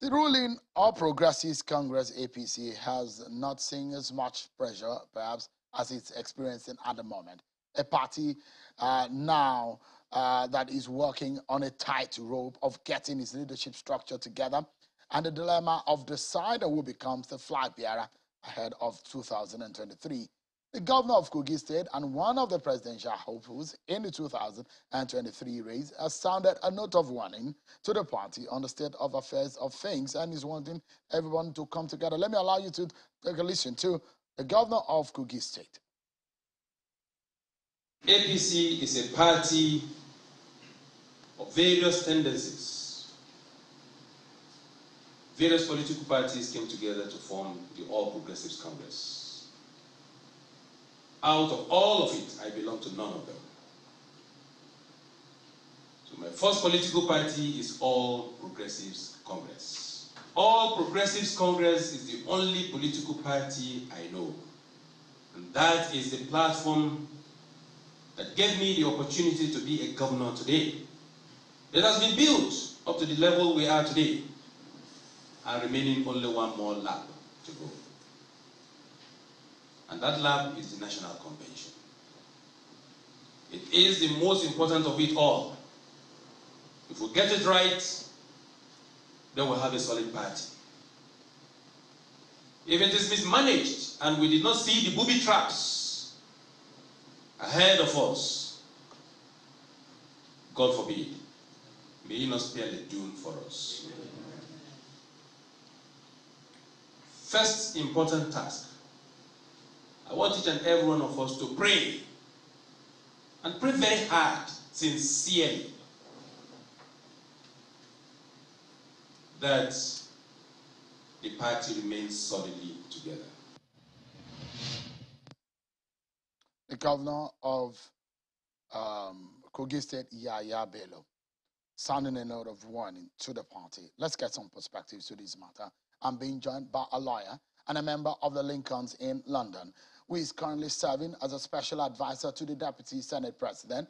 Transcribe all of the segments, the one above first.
The ruling All Progressives Congress APC has not seen as much pressure, perhaps, as it's experiencing at the moment. A party uh, now uh, that is working on a tight rope of getting its leadership structure together and the dilemma of decider who becomes the flag bearer ahead of 2023. The governor of Kogi State and one of the presidential hopefuls in the 2023 race has sounded a note of warning to the party on the state of affairs of things and is wanting everyone to come together. Let me allow you to take a listen to the governor of Kogi State. APC is a party of various tendencies. Various political parties came together to form the All Progressives Congress. Out of all of it, I belong to none of them. So my first political party is All Progressives Congress. All Progressives Congress is the only political party I know. And that is the platform that gave me the opportunity to be a governor today. It has been built up to the level we are today, and remaining only one more lap to go. And that lab is the National Convention. It is the most important of it all. If we get it right, then we'll have a solid party. If it is mismanaged and we did not see the booby traps ahead of us, God forbid, may He not spare the doom for us. First important task I want each and every one of us to pray. And pray very hard, sincerely. That the party remains solidly together. The governor of um, Kogi State, Yahaya Bello, sounding a note of warning to the party. Let's get some perspectives to this matter. I'm being joined by a lawyer and a member of the Lincoln's Inn London who is currently serving as a special advisor to the Deputy Senate President.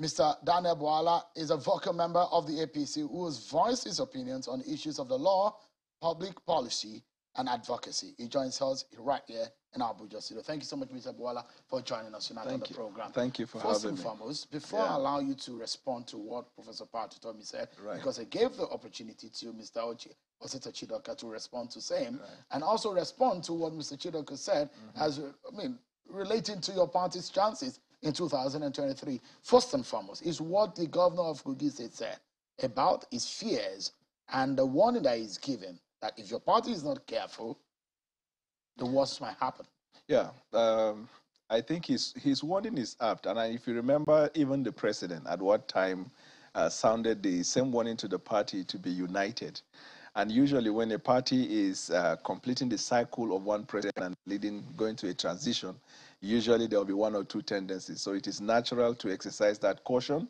Mr. Daniel Bwala is a vocal member of the APC who has voiced his opinions on issues of the law, public policy, and advocacy. He joins us right here in Abuja Studio. Thank you so much, Mr. Bwala, for joining us tonight Thank on the you. program. Thank you for First having and foremost, before Yeah. I allow you to respond to what Professor Utomi said, Right. because I gave the opportunity to Mr. Ochi, Osita Chidoka to respond to same, and also respond to what Mr. Chidoka said, Mm-hmm. as I mean, relating to your party's chances in 2023. First and foremost, is what the governor of Kogi State said about his fears and the warning that he's given that if your party is not careful, the worst might happen. Yeah, um, I think his his warning is apt, and I, if you remember, even the president at what time uh, sounded the same warning to the party to be united. And usually, when a party is uh, completing the cycle of one president and leading, going to a transition, usually there will be one or two tendencies. So it is natural to exercise that caution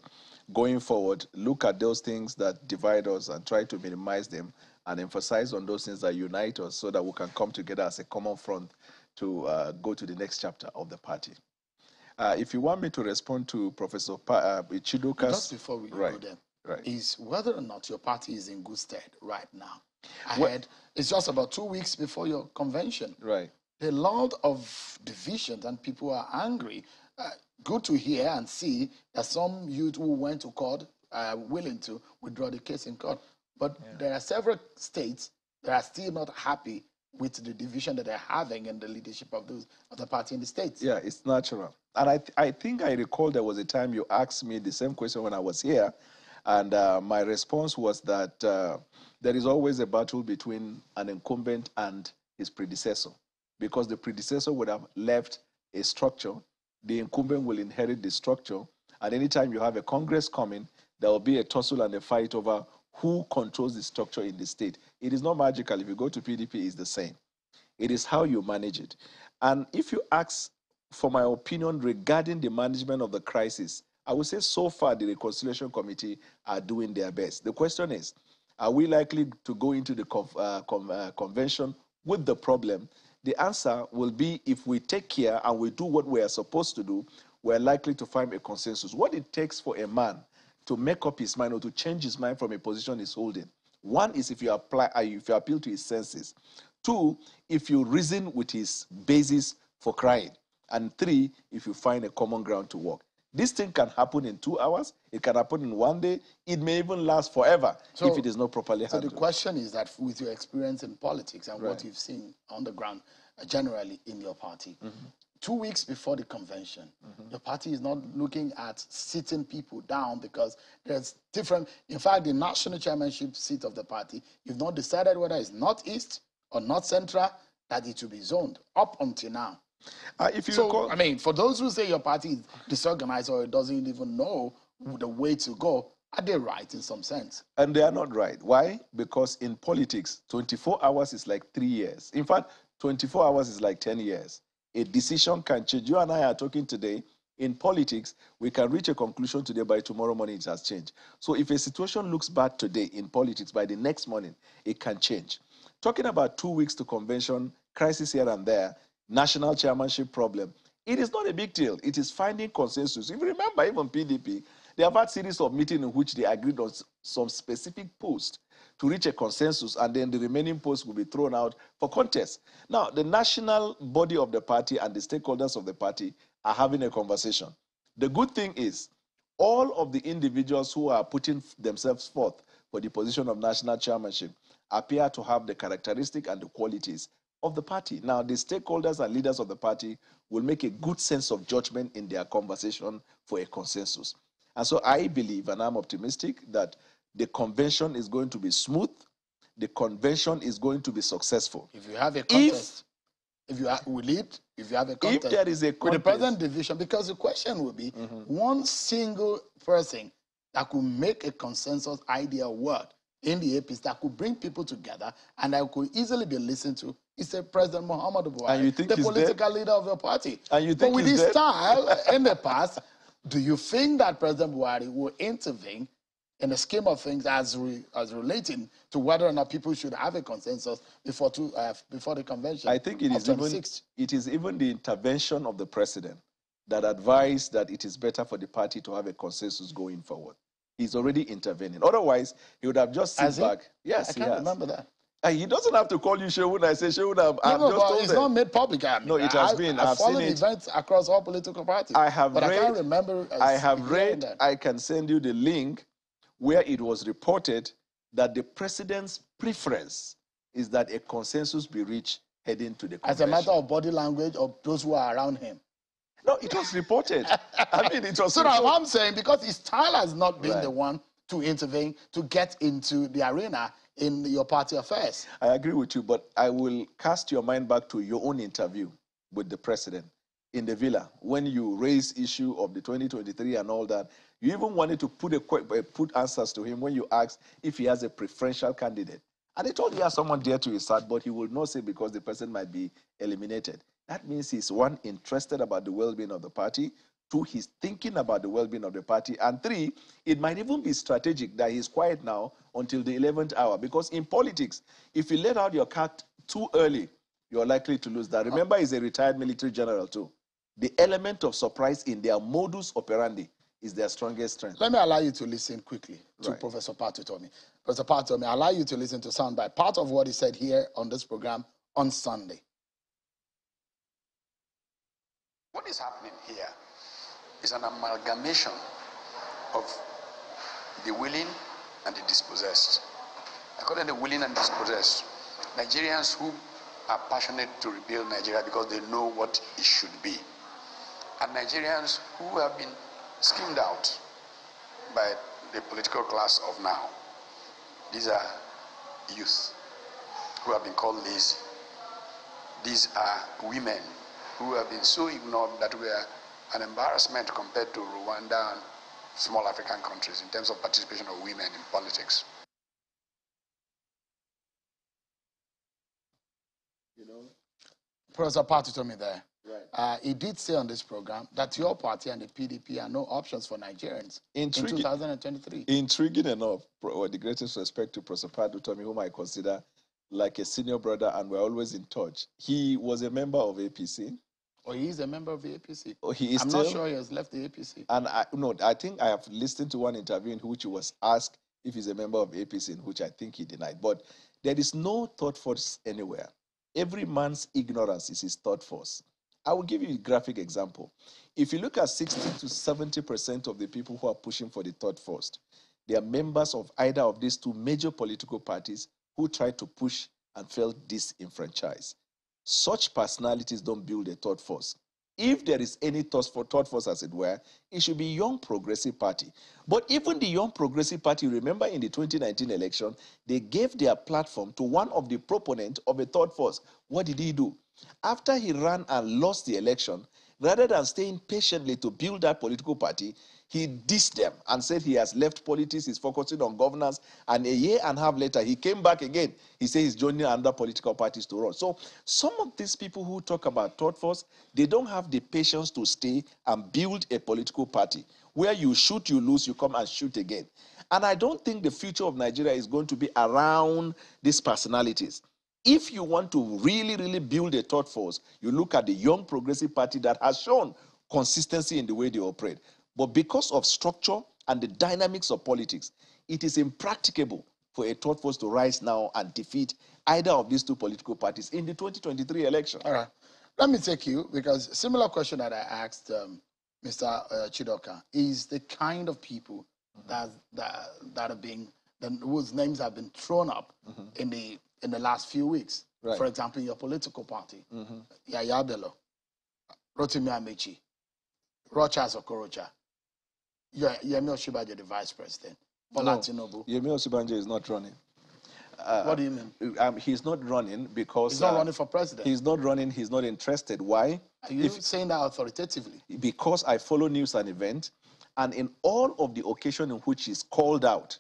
going forward. Look at those things that divide us and try to minimize them, and emphasize on those things that unite us, so that we can come together as a common front to uh, go to the next chapter of the party. Uh, if you want me to respond to Professor pa- uh, Chidoka's, Just before we go right, there, right. is whether or not your party is in good stead right now. Ahead, it's just about two weeks before your convention. right. A lot of divisions and people are angry. Uh, good to hear and see that some youth who went to court are willing to withdraw the case in court. But there are several states that are still not happy with the division that they're having and the leadership of those of the party in the states. Yeah, it's natural. And I, th- I think I recall there was a time you asked me the same question when I was here. And uh, my response was that uh, there is always a battle between an incumbent and his predecessor. Because the predecessor would have left a structure, the incumbent will inherit the structure. And anytime you have a Congress coming, there will be a tussle and a fight over who controls the structure in the state. It is not magical. If you go to PDP, it's the same. It is how you manage it. And if you ask for my opinion regarding the management of the crisis, I would say so far the Reconciliation Committee are doing their best. The question is, are we likely to go into the conf- uh, uh, convention with the problem? The answer will be if we take care and we do what we are supposed to do, we're likely to find a consensus. What it takes for a man to make up his mind or to change his mind from a position he's holding One is if you apply, uh, if you appeal to his senses. Two, if you reason with his basis for crying. And three, if you find a common ground to work. This thing can happen in two hours. It can happen in one day. It may even last forever so, if it is not properly handled. So the question is that with your experience in politics and right. what you've seen on the ground, uh, generally in your party, mm-hmm. two weeks before the convention, mm-hmm. your party is not looking at sitting people down because there's different. In fact, the national chairmanship seat of the party, you've not decided whether it's northeast or north central that it will be zoned up until now. Uh, if you so, recall, I mean, for those who say your party is disorganized or it doesn't even know the way to go, are they right in some sense? And they are not right. Why? Because in politics, 24 hours is like three years. In fact, 24 hours is like 10 years. A decision can change. You and I are talking today. In politics, we can reach a conclusion today, by tomorrow morning it has changed. So if a situation looks bad today in politics, by the next morning, it can change. Talking about two weeks to convention, crisis here and there, national chairmanship problem. It is not a big deal. It is finding consensus. If you remember, even PDP, they have had series of meetings in which they agreed on some specific post to reach a consensus, and then the remaining posts will be thrown out for contest. Now, the national body of the party and the stakeholders of the party are having a conversation. The good thing is, all of the individuals who are putting themselves forth for the position of national chairmanship appear to have the characteristic and the qualities of the party. Now, the stakeholders and leaders of the party will make a good sense of judgment in their conversation for a consensus. And so I believe, and I'm optimistic, that the convention is going to be smooth, the convention is going to be successful. If you have a contest, if, if you have, will it, if you have a contest, if there is a contest, with the present division, because the question will be mm-hmm. one single person that could make a consensus idea work in the APC that could bring people together and that could easily be listened to is said President Muhammadu Buhari, the political dead? leader of your party. And you think but with his dead? style in the past, do you think that President Buhari will intervene in the scheme of things as re, as relating to whether or not people should have a consensus before to, uh, before the convention? I think it is even it is even the intervention of the president that advised that it is better for the party to have a consensus going forward. He's already intervening. Otherwise, he would have just sit back. Yes, I can't remember that. And he doesn't have to call you Shehun. I say Shehun. I've, no, I've no, just told it's not made public. I mean, no, it has I, been. I've, I've seen events across all political parties. I have but read. I can't remember. I have read. That. I can send you the link where it was reported that the president's preference is that a consensus be reached heading to the convention. As a matter of body language of those who are around him. No, it was reported. I mean, it was. So now I'm saying because his style has not been right. the one to intervene to get into the arena in your party affairs. I agree with you, but I will cast your mind back to your own interview with the president in the villa when you raised issue of the 2023 and all that. You even wanted to put a uh, put answers to him when you asked if he has a preferential candidate. And he told you has someone dear to his heart, but he will not say because the person might be eliminated. That means he's one interested about the well-being of the party, Two, he's thinking about the well being of the party. And three, it might even be strategic that he's quiet now until the 11th hour. Because in politics, if you let out your cat too early, you're likely to lose that. Remember, he's a retired military general, too. The element of surprise in their modus operandi is their strongest strength. Let me allow you to listen quickly to right. Professor Pat Utomi. Professor Pat Utomi, I allow you to listen to soundbite, part of what he said here on this program on Sunday. What is happening here is an amalgamation of the willing and the dispossessed. According to the willing and dispossessed, Nigerians who are passionate to rebuild Nigeria because they know what it should be, and Nigerians who have been skimmed out by the political class of now. These are youth who have been called lazy. These are women who have been so ignored that we are an embarrassment compared to Rwanda and small African countries in terms of participation of women in politics. You know, Professor Pat Utomi there. Right. Uh, he did say on this program that your party and the PDP are no options for Nigerians Intriguing, in 2023. Intriguing enough, with the greatest respect to Professor Pat Utomi, whom I consider like a senior brother, and we're always in touch. He was a member of APC. Or he is a member of the APC. Oh, he is I'm still, not sure he has left the APC. And I no, I think I have listened to one interview in which he was asked if he's a member of APC, in which I think he denied. But there is no third force anywhere. Every man's ignorance is his third force. I will give you a graphic example. If you look at 60 to 70% of the people who are pushing for the third force, they are members of either of these two major political parties who tried to push and felt disenfranchised. Such personalities don't build a third force. If there is any thought for third force, as it were, it should be Young Progressive Party. But even the Young Progressive Party, remember in the 2019 election, they gave their platform to one of the proponents of a third force. What did he do? After he ran and lost the election, rather than staying patiently to build that political party, he dissed them and said he has left politics, he's focusing on governance. And a year and a half later, he came back again. He said he's joining other political parties to run. So some of these people who talk about third force, they don't have the patience to stay and build a political party. Where you shoot, you lose, you come and shoot again. And I don't think the future of Nigeria is going to be around these personalities. If you want to really, really build a third force, you look at the young progressive party that has shown consistency in the way they operate. But because of structure and the dynamics of politics, it is impracticable for a third force to rise now and defeat either of these two political parties in the 2023 election. All right. Let me take you, because similar question that I asked um, Mr. Uh, Chidoka is the kind of people mm -hmm. that, that, that are being, whose names have been thrown up mm -hmm. in the in the last few weeks. Right. For example, your political party, mm-hmm. Yaya Bello, Rotimi Amaechi, Rochas Okorocha, Yemi Osinbajo, the vice president, Bola no, Tinubu. Yemi Osinbajo is not running. Uh, what do you mean? Um, he's not running because he's not uh, running for president. He's not running. He's not interested. Why? Are you if, saying that authoritatively? Because I follow news and event, and in all of the occasion in which he's called out,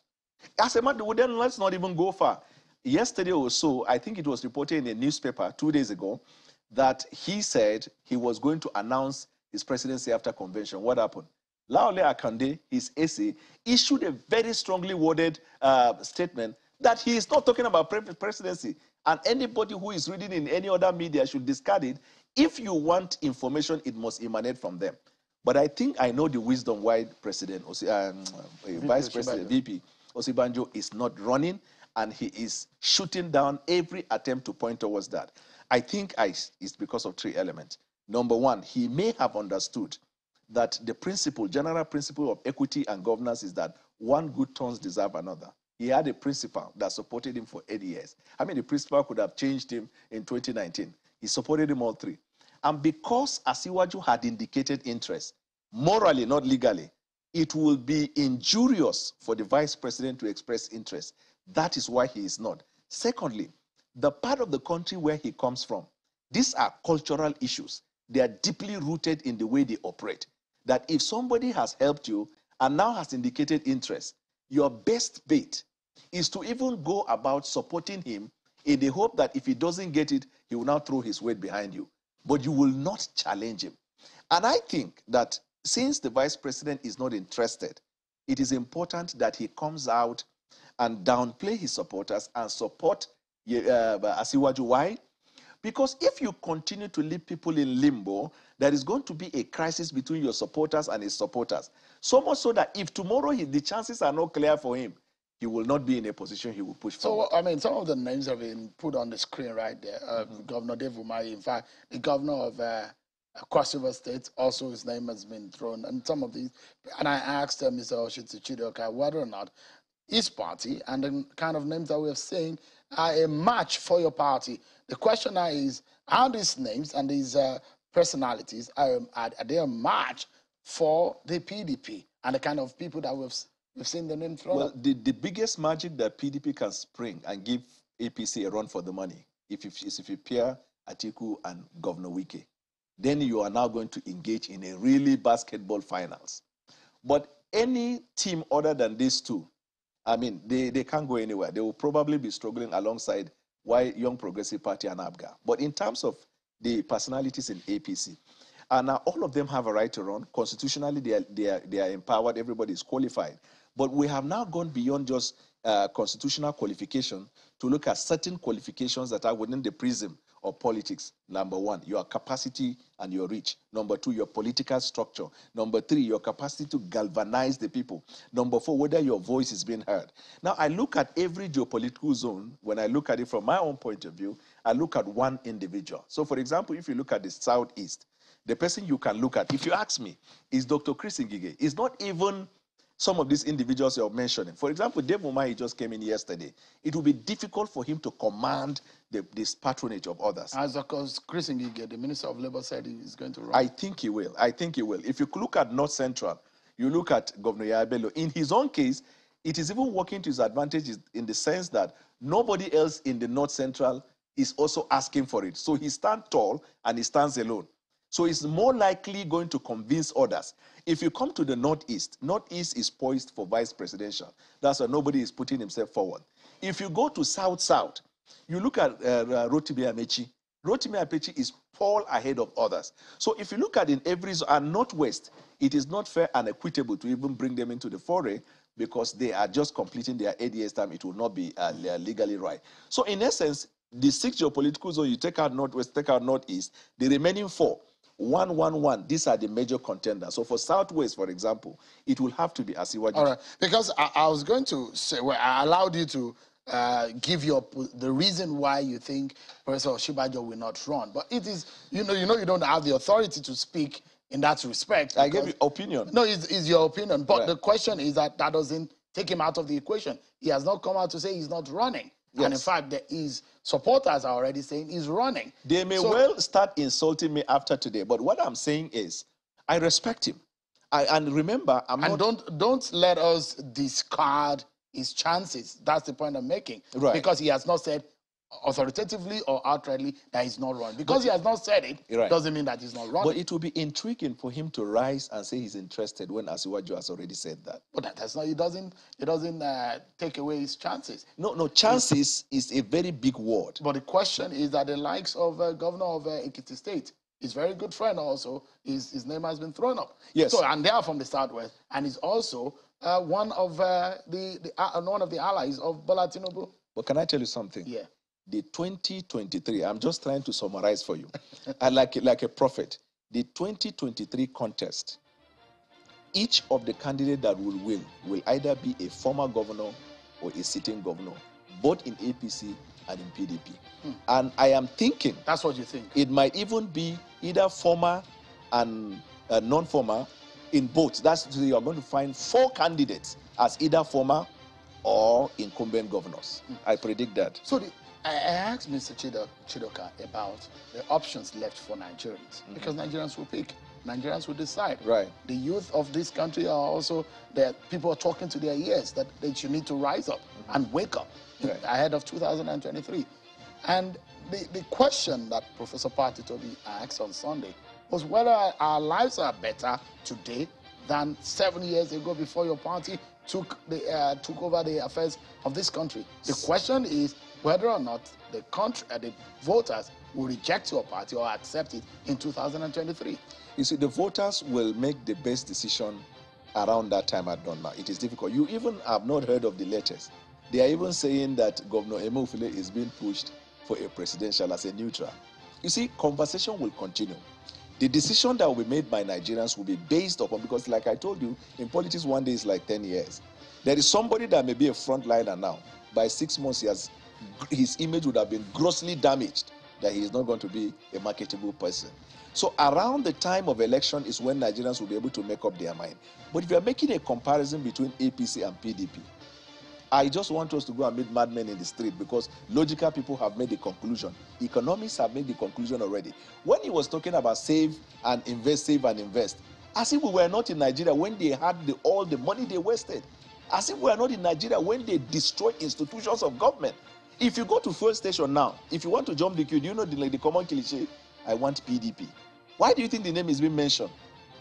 as a matter, then let's not even go far yesterday or so, I think it was reported in a newspaper two days ago that he said he was going to announce his presidency after convention. What happened? Laolu Akande, his essay, issued a very strongly worded uh, statement that he is not talking about presidency. And anybody who is reading in any other media should discard it. If you want information, it must emanate from them. But I think I know the wisdom why President, um, Vice President, VP Osinbajo is not running and he is shooting down every attempt to point towards that. I think I, it's because of three elements. Number one, he may have understood that the principle, general principle of equity and governance is that one good turns deserve another. He had a principle that supported him for eight years. I mean, the principle could have changed him in 2019. He supported him all three. And because Asiwaju had indicated interest, morally, not legally, it will be injurious for the vice president to express interest. That is why he is not. Secondly, the part of the country where he comes from, these are cultural issues. They are deeply rooted in the way they operate. That if somebody has helped you and now has indicated interest, your best bet is to even go about supporting him in the hope that if he doesn't get it, he will now throw his weight behind you. But you will not challenge him. And I think that since the vice president is not interested, it is important that he comes out and downplay his supporters and support uh, Asiwaju. Why? Because if you continue to leave people in limbo, there is going to be a crisis between your supporters and his supporters. So much so that if tomorrow he, the chances are not clear for him, he will not be in a position he will push so, forward. I mean, some of the names have been put on the screen right there. Uh, mm-hmm. Governor Dave Umahi, in fact, the governor of uh, Cross River State, also his name has been thrown. And some of these, and I asked uh, Mr. Osita Chidoka whether or not his party and the kind of names that we have seen are a match for your party. The question now is, are these names and these uh, personalities, are, are, are, they a match for the PDP and the kind of people that we've, we've seen the name thrown Well, the, the biggest magic that PDP can spring and give APC a run for the money if, if, is if you pair Atiku and Governor Wike. Then you are now going to engage in a really basketball finals. But any team other than these two I mean, they, they can't go anywhere. They will probably be struggling alongside why Young Progressive Party and APGA. But in terms of the personalities in APC, and now all of them have a right to run. Constitutionally, they are, they are, they are empowered. Everybody is qualified. But we have now gone beyond just uh, constitutional qualification to look at certain qualifications that are within the prism of politics. Number one, your capacity and your reach. Number two, your political structure. Number three, your capacity to galvanize the people. Number four, whether your voice is being heard. Now, I look at every geopolitical zone, when I look at it from my own point of view, I look at one individual. So, for example, if you look at the Southeast, the person you can look at, if you ask me, is Dr. Chris Ngige. Is not even some of these individuals you're mentioning. For example, Dave Umahi just came in yesterday. It will be difficult for him to command the, this patronage of others. As of course, Chris Ngige, the Minister of Labour, said he is going to run. I think he will. I think he will. If you look at North Central, you look at Governor Yabelo, in his own case, it is even working to his advantage in the sense that nobody else in the North Central is also asking for it. So he stands tall and he stands alone. So he's more likely going to convince others. If you come to the Northeast, Northeast is poised for vice presidential. That's why nobody is putting himself forward. If you go to South-South, you look at uh, uh, Rotimi Amaechi. Rotimi Amaechi is fall ahead of others. So if you look at in every and Northwest, it is not fair and equitable to even bring them into the foray because they are just completing their ADS time. It will not be uh, legally right. So in essence, the six geopolitical zone, you take out Northwest, take out Northeast, the remaining four, one, one, one. These are the major contenders. So for Southwest, for example, it will have to be Asiwaju. All right, because I, I was going to say, well, I allowed you to uh, give your the reason why you think Professor Osinbajo will not run, but it is you know you know you don't have the authority to speak in that respect. I gave you opinion. No, it's, it's your opinion, but right. the question is that that doesn't take him out of the equation. He has not come out to say he's not running. Yes. And in fact, there is supporters are already saying he's running. They may so, well start insulting me after today, but what I'm saying is, I respect him. I, and remember, I'm and not... don't don't let us discard his chances. That's the point I'm making. Right. Because he has not said authoritatively or outrightly that he's not wrong. Because but, he has not said it, right. doesn't mean that he's not wrong. But it will be intriguing for him to rise and say he's interested when Asiwaju has already said that. But that, that's not, it doesn't, it doesn't uh, take away his chances. No, no, chances is a very big word. But the question is that the likes of uh, Governor of uh, Ekiti State, his very good friend also, his, his name has been thrown up. Yes. So, and they are from the Southwest, and he's also uh, one of uh, the, the uh, one of the allies of Bola Tinubu. But can I tell you something? Yeah the 2023, I'm just trying to summarize for you, and like, like a prophet, the 2023 contest, each of the candidates that will win will either be a former governor or a sitting governor, both in APC and in PDP. Hmm. And I am thinking. That's what you think. It might even be either former and uh, non former in both. That's you're going to find four candidates as either former or incumbent governors. Hmm. I predict that. So the, I, asked Mr. Chidoka about the options left for Nigerians mm-hmm. because Nigerians will pick. Nigerians will decide. Right. The youth of this country are also that people are talking to their ears that they should need to rise up mm-hmm. and wake up right. ahead of 2023. And the, the question that Professor Pat Utomi asked on Sunday was whether our lives are better today than seven years ago before your party took the uh, took over the affairs of this country. The question is whether or not the country, uh, the voters will reject your party or accept it in 2023. You see, the voters will make the best decision around that time at Donma. It is difficult. You even have not heard of the latest. They are even saying that Governor Emefiele is being pushed for a presidential as a neutral. You see, conversation will continue. The decision that will be made by Nigerians will be based upon, because like I told you, in politics, one day is like 10 years. There is somebody that may be a frontliner now. By six months, he has his image would have been grossly damaged that he is not going to be a marketable person. So around the time of election is when Nigerians will be able to make up their mind. But if you are making a comparison between APC and PDP, I just want us to go and meet madmen in the street because logical people have made the conclusion. Economists have made the conclusion already. When he was talking about save and invest, save and invest, as if we were not in Nigeria when they had the, all the money they wasted. As if we are not in Nigeria when they destroy institutions of government. If you go to fuel station now, if you want to jump the queue, do you know the, like the common cliche? I want PDP. Why do you think the name is being mentioned?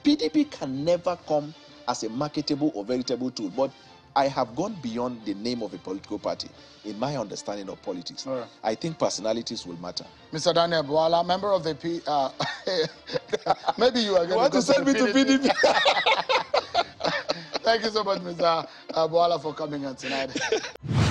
PDP can never come as a marketable or veritable tool, but I have gone beyond the name of a political party in my understanding of politics. Right. I think personalities will matter. Mr. Daniel Bwala, member of the P. Uh, maybe you are going want to, to send me PDP? to PDP. Thank you so much, Mr. Bwala, for coming on tonight.